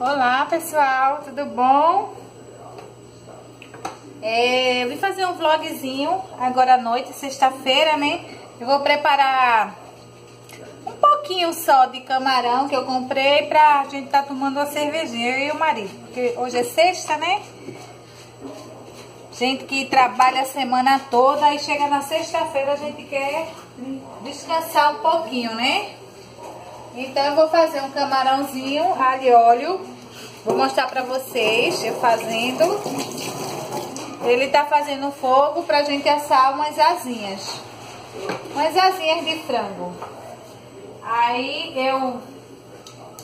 Olá pessoal, tudo bom? É, eu vim fazer um vlogzinho agora à noite, sexta-feira, né? Eu vou preparar um pouquinho só de camarão que eu comprei pra gente tá tomando uma cervejinha, eu e o marido. Porque hoje é sexta, né? Gente que trabalha a semana toda, aí chega na sexta-feira a gente quer descansar um pouquinho, né? Então eu vou fazer um camarãozinho alho e óleo. Vou mostrar pra vocês eu fazendo. Ele tá fazendo fogo pra gente assar umas asinhas. Umas asinhas de frango. Aí eu...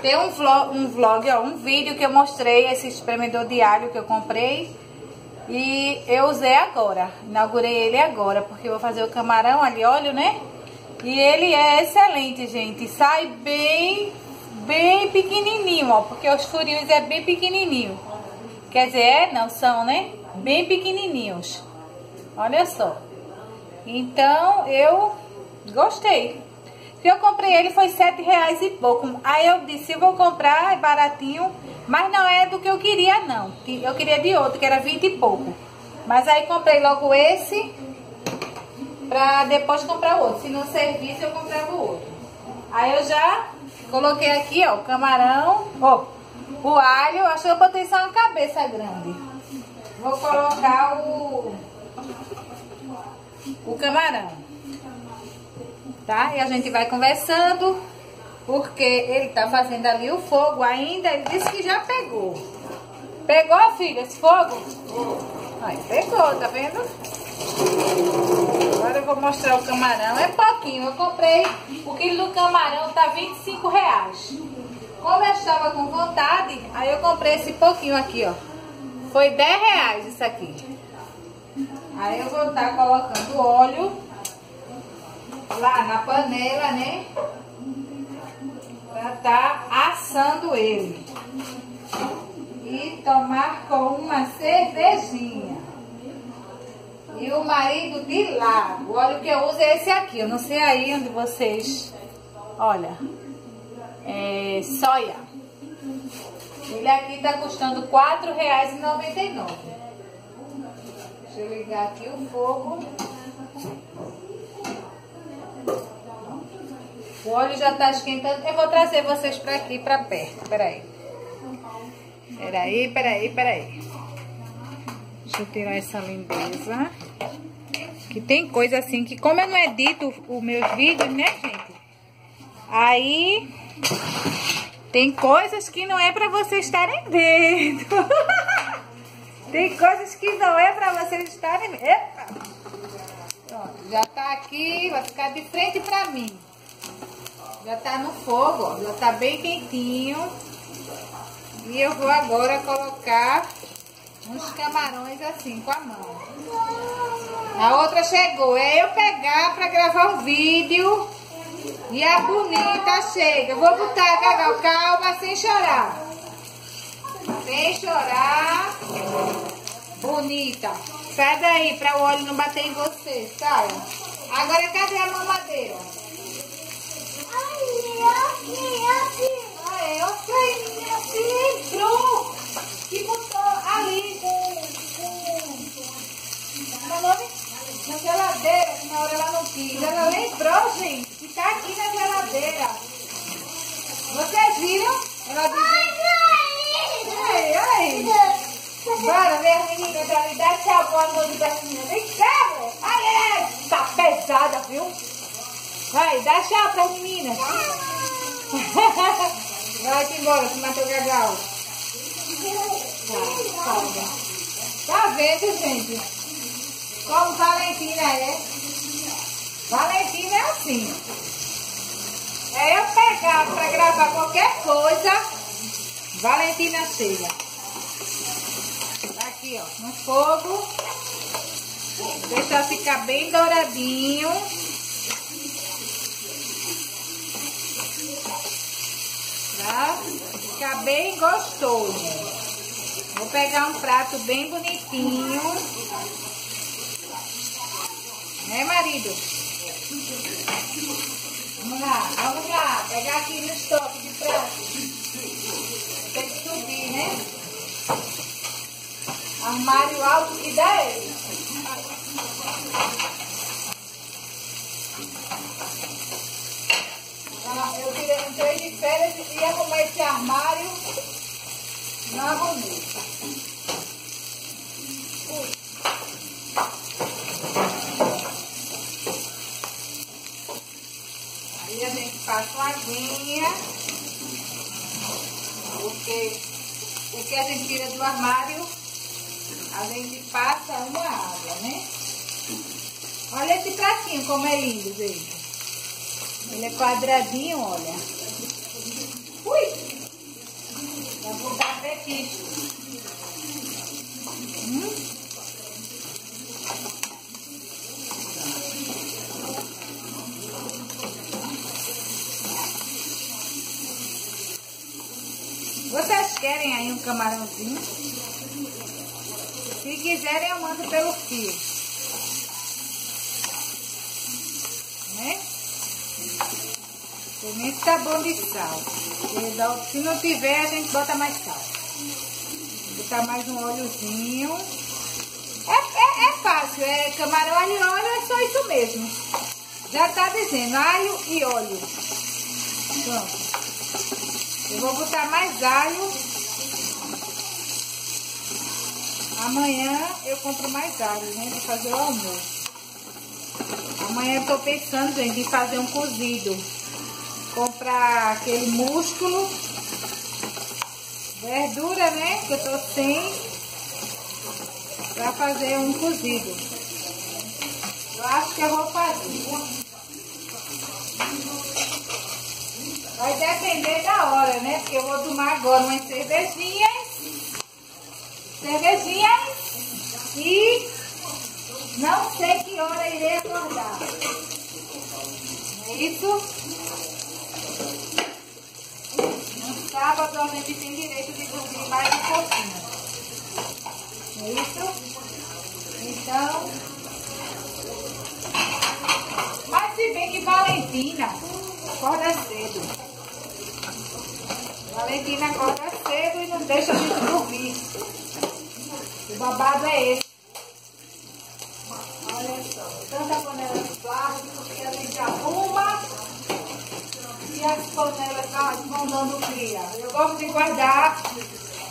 Tem um vlog, um vlog, ó, um vídeo que eu mostrei esse espremedor de alho que eu comprei. E eu usei agora, inaugurei ele agora, porque eu vou fazer o camarão ali, óleo, né? E ele é excelente, gente. Sai bem, bem pequenininho, ó, porque os furinhos é bem pequenininho. Quer dizer, é, não são, né? Bem pequenininhos. Olha só. Então, eu gostei. Que eu comprei ele foi sete reais e pouco. Aí eu disse, vou comprar, é baratinho, mas não é do que eu queria, não. Eu queria de outro, que era vinte e pouco. Mas aí comprei logo esse, pra depois comprar outro. Se não servisse, eu comprava outro. Aí eu já coloquei aqui, ó, o camarão, ó, o alho. Acho que eu botei só uma cabeça grande. Vou colocar o, o camarão tá? E a gente vai conversando, porque ele tá fazendo ali o fogo ainda, ele disse que já pegou. Pegou, filha, esse fogo? Aí, pegou, tá vendo? Agora eu vou mostrar o camarão, é pouquinho, eu comprei, o quilo do camarão tá 25 reais. Como eu estava com vontade, aí eu comprei esse pouquinho aqui, ó. Foi 10 reais isso aqui. Aí eu vou estar tá colocando óleo lá na panela, né? Pra tá assando ele. E tomar com uma cervejinha. E o marido de lá. O óleo que eu uso é esse aqui. Eu não sei aí onde vocês... Olha. É soia. Ele aqui tá custando R$ 4,99. Deixa eu ligar aqui o fogo. O óleo já tá esquentando. Eu vou trazer vocês pra aqui, pra perto. Peraí. Peraí, peraí, peraí. Deixa eu tirar essa limpeza. Que tem coisa assim que, como eu não edito os meus vídeos, né, gente? Aí, tem coisas que não é pra vocês estarem vendo. tem coisas que não é pra vocês estarem vendo. Epa! Pronto, já tá aqui, vai ficar de frente pra mim. Já tá no fogo, ó. Já tá bem quentinho. E eu vou agora colocar uns camarões assim, com a mão. A outra chegou. É eu pegar pra gravar um vídeo. E a bonita chega. Vou botar, Gagal, calma, sem chorar. Sem chorar. Bonita. Sai daí pra o óleo não bater em você, sai. Agora cadê a mamadeira? Ah, é, eu sei, minha filha entrou e botou ali Meu nome? Na geladeira, que na hora ela não quis. Ela lembrou, gente, que tá aqui na geladeira. Vocês viram? Ela disse... Ai, ai. Bora ver as meninas ali. Dá tchau pro amor das meninas. Vem cá, Ai, ai, tá pesada, viu? Vai, dá tchau pras meninas. Vai-te embora, que matou o gagal. Tá, tá vendo, gente? Como Valentina é? Valentina é assim. É eu pegar pra gravar qualquer coisa, Valentina chega. Aqui, ó, no fogo. Deixa ficar bem douradinho. Tá? Ficar bem gostoso. Vou pegar um prato bem bonitinho. Né, marido? Vamos lá, vamos lá. Pegar aqui no estoque de prato. Tem que subir, né? Armário alto que dá ele. Ah, eu tirei um três de férias e arrumei esse armário Não bonita. Aí a gente passa uma aguinha. Porque o que a gente tira do armário, a gente passa uma água, né? Olha esse pratinho como é lindo, gente. Ele é quadradinho, olha. Ui! Botar apetite. Hum? Vocês querem aí um camarãozinho? Se quiserem, eu mando pelo fio. Né? Que tá bom de sal. Se não tiver, a gente bota mais sal. Vou botar mais um óleozinho. É, é, é fácil, é camarão, alho e óleo, é só isso mesmo. Já tá dizendo, alho e óleo. Pronto. Eu vou botar mais alho. Amanhã eu compro mais alho, né? Vou fazer o almoço. Amanhã eu tô pensando, gente, em fazer um cozido. Comprar aquele músculo. Verdura, né? Que eu tô sem. Pra fazer um cozido. Eu acho que eu vou fazer. Vai depender da hora, né? Porque eu vou tomar agora umas cervejinhas. Cervejinhas. E não sei que hora irei acordar. É isso? No sábado a gente tem direito de dormir mais um pouquinho. É isso? Então. Mas se bem que Valentina acorda cedo. Valentina acorda cedo e não deixa a gente dormir. Babado é esse. Olha só, tanta panela de plástico que a gente arruma e as panelas vão dando cria. Eu gosto de guardar,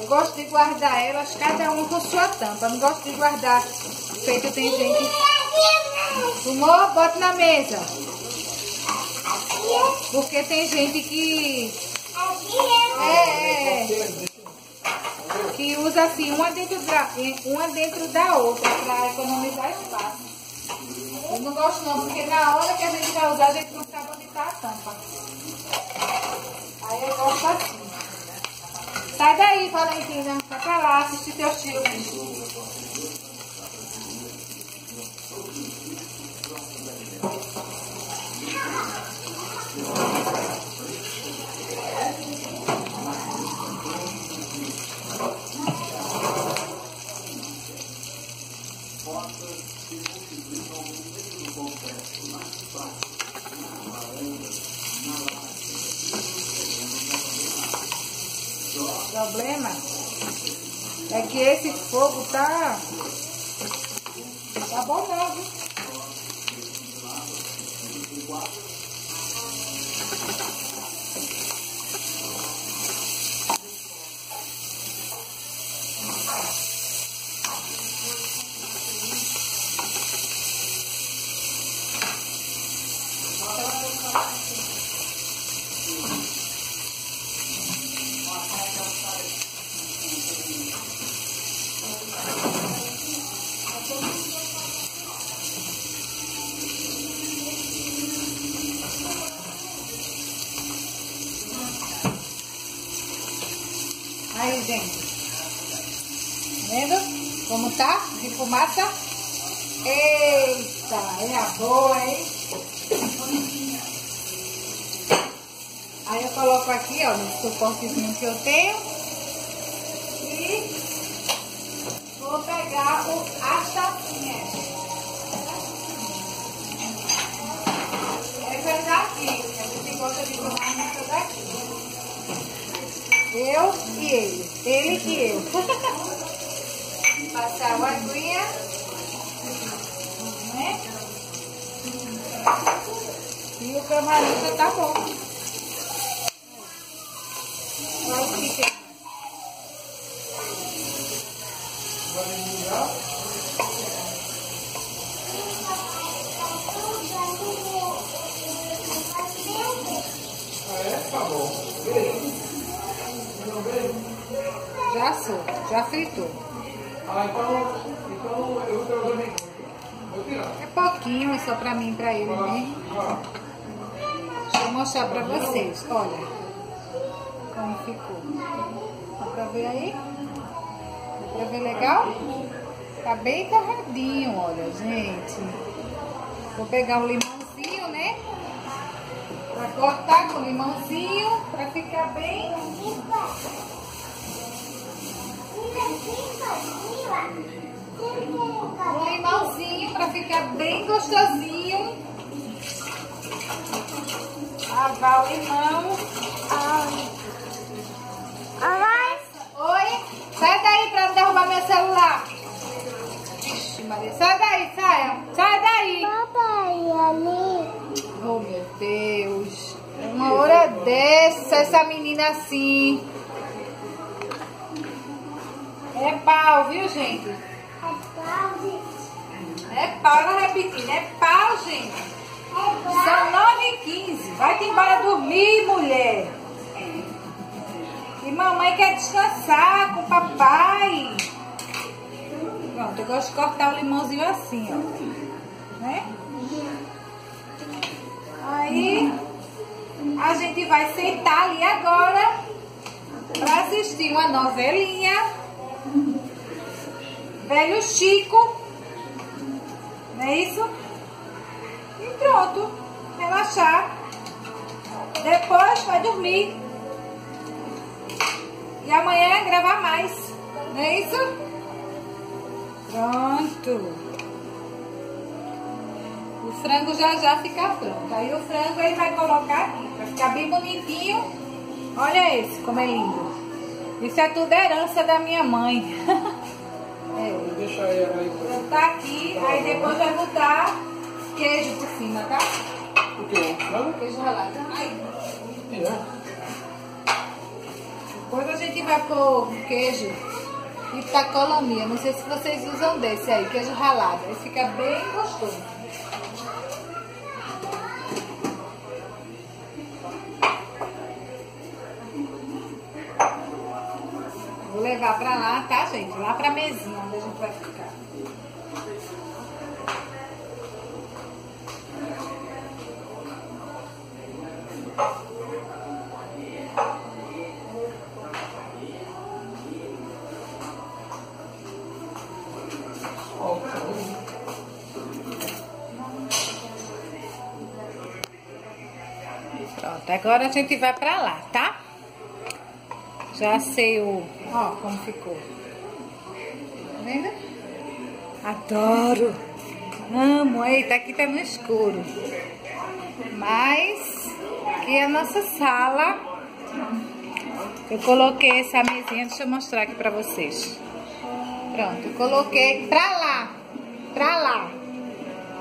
eu gosto de guardar elas, cada uma com sua tampa. não gosto de guardar feito tem gente. Fumou? Bota na mesa. Porque tem gente que é, é. Que usa assim, uma dentro da, uma dentro da outra, para economizar espaço. Eu não gosto não, porque na hora que a gente vai usar, a gente não sabe onde está a tampa. Aí eu gosto assim. Sai daí, Valentina. Vai pra lá assistir teus filmes. Problema é que esse fogo tá. Tá bom não, viu? Aí, gente. Vendo como tá de fumaça? Eita, é a boa, hein? Aí eu coloco aqui, ó, no suportezinho que eu tenho. E vou pegar o, a chapinha. Essa é daqui, a gente gosta de tomar essa daqui. Eu e ele. Ele e eu. Passar o aguinha. Né? E o camarão já tá bom. Olha o que tem. Já assou, já fritou. Ah, então, então eu vou trazer Vou tirar. É pouquinho, é só pra mim e pra ele, né? Deixa eu mostrar pra vocês, olha como ficou. Dá pra ver aí? Dá pra ver legal? Tá bem torradinho, olha, gente. Vou pegar um limãozinho, né? Pra cortar com limãozinho, pra ficar bem... Um limãozinho pra ficar bem gostosinho. Lavar o limão. Oi? Sai daí pra não derrubar meu celular. Ixi, Maria. Sai daí, saia. Sai daí. Oh, meu Deus. Uma hora dessa, essa menina assim. É pau, viu, gente? É pau, ela repetindo. É pau, gente. São 9 e 15. Vai-te embora dormir, mulher. E mamãe quer descansar com o papai. Pronto, eu gosto de cortar o limãozinho assim, ó. Né? Aí, a gente vai sentar ali agora para assistir uma novelinha. Velho Chico. Não é isso? E pronto. Relaxar. Depois vai dormir. E amanhã gravar mais. Não é isso? Pronto. O frango já já fica pronto. Aí o frango ele vai colocar aqui. Vai ficar bem bonitinho. Olha esse, como é lindo. Isso é tudo herança da minha mãe. é. deixa aí aí. Então tá aqui, aí depois vai botar queijo por cima, tá? O quê? Queijo ralado. Ai, É. Depois a gente vai pôr queijo Itacolomia. Não sei se vocês usam desse aí, queijo ralado. Ele fica bem gostoso. Levar pra lá, tá, gente? Lá pra mesinha onde a gente vai ficar. Pronto, agora a gente vai pra lá, tá? Já sei o... Ó, como ficou. Tá vendo? Adoro. Amo. Eita, aqui tá no escuro. Mas, aqui é a nossa sala. Eu coloquei essa mesinha, deixa eu mostrar aqui pra vocês. Pronto, eu coloquei pra lá. Pra lá.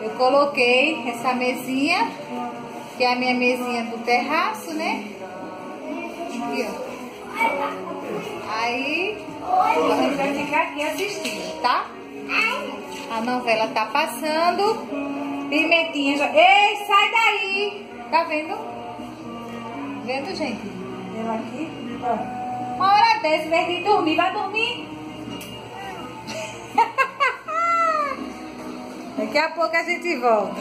Eu coloquei essa mesinha, que é a minha mesinha do terraço, né? Aqui, ó. Aí, a gente vai ficar aqui assistindo, tá? A novela tá passando. Pimentinha já... Ei, sai daí! Tá vendo? Vendo, gente? Ela aqui. Uma hora dessa, em vez de dormir, vai dormir? Daqui a pouco a gente volta.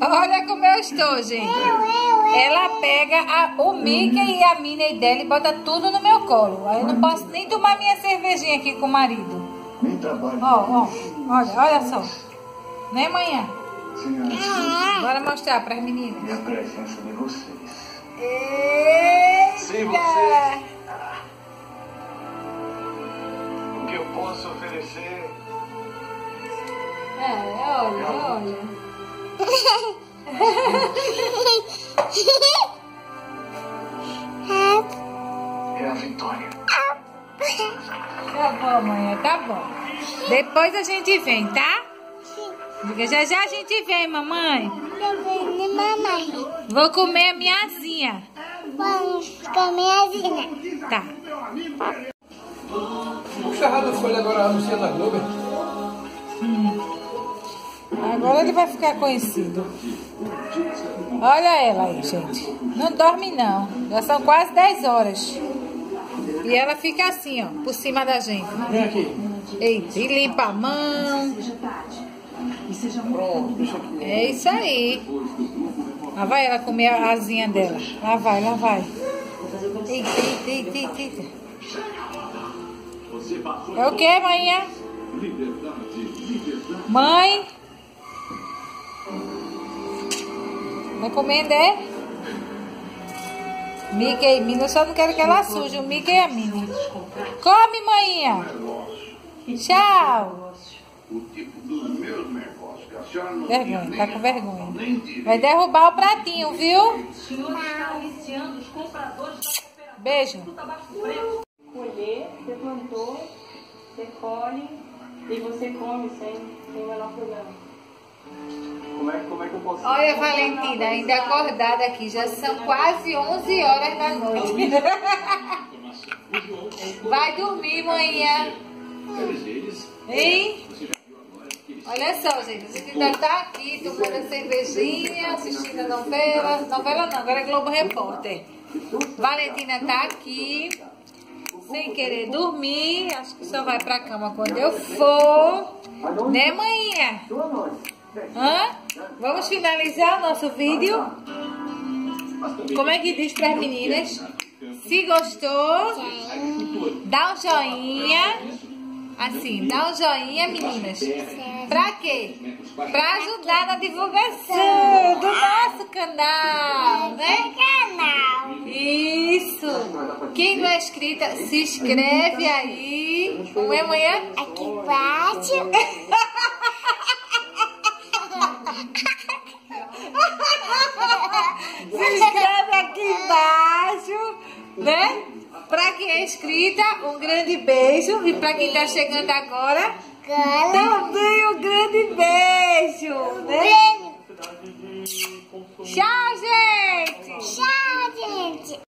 Olha como eu estou, gente. Ela pega a- o Mickey e a Minnie dela e bota tudo no meu colo. Aí eu não posso nem tomar minha cervejinha aqui com o marido. Nem trabalho. Ó, ó, olha, olha só. Né, manhã? Senhoras, Bora mostrar para as meninas. e a presença de vocês. Eita! Sim, você. O que eu posso oferecer É, olha, olha. Depois a gente vem, tá? Diga, já já a gente vem, mamãe. Mamãe. Vou comer a minha asinha. Vamos comer a zina. Tá. O Charrado Folha agora anunciando a Globo. Agora ele vai ficar conhecido. Olha ela aí, gente. Não dorme não. Já são quase 10 horas. E ela fica assim, ó, por cima da gente. Vem aqui. Eita, e limpa a mão. Pronto, deixa aqui. É isso aí. Lá vai ela comer a asinha dela. Lá vai, lá vai. Eita, eita, eita, eita. É o que, manhã? Mãe? Vai comendo, é? Mickey e Minnie, eu só não quero que ela suje. O Mickey e a Minnie. Come, Tchau. O tipo dos meus negócios. Que a senhora não Vergonha, tá com vergonha. Vai derrubar o pratinho, viu? Beijo. colher, você plantou, você colhe e você come sem, sem o menor problema. Como é, como é que eu posso... Olha, Valentina, ainda acordada aqui. Já são quase 11 horas da noite. Vai dormir, manhã. Hein? Olha só, gente. A gente ainda tá aqui tomando a cervejinha, assistindo a novela. Novela não, agora é Globo Repórter. Valentina tá aqui. Sem querer dormir. Acho que só vai pra cama quando eu for. Né, manhã? Hã? Vamos finalizar o nosso vídeo. Como é que diz para as meninas? Se gostou, dá um joinha. Assim, dá um joinha, meninas. Pra quê? Pra ajudar na divulgação do nosso canal, né? Canal. Isso. Quem não é inscrita, se inscreve aí. Como é amanhã? Aqui embaixo. Se inscreve aqui embaixo, né? Para quem é inscrita, um grande beijo. E para quem está chegando agora, também um grande beijo. Um né? beijo. Tchau, gente. Tchau, gente.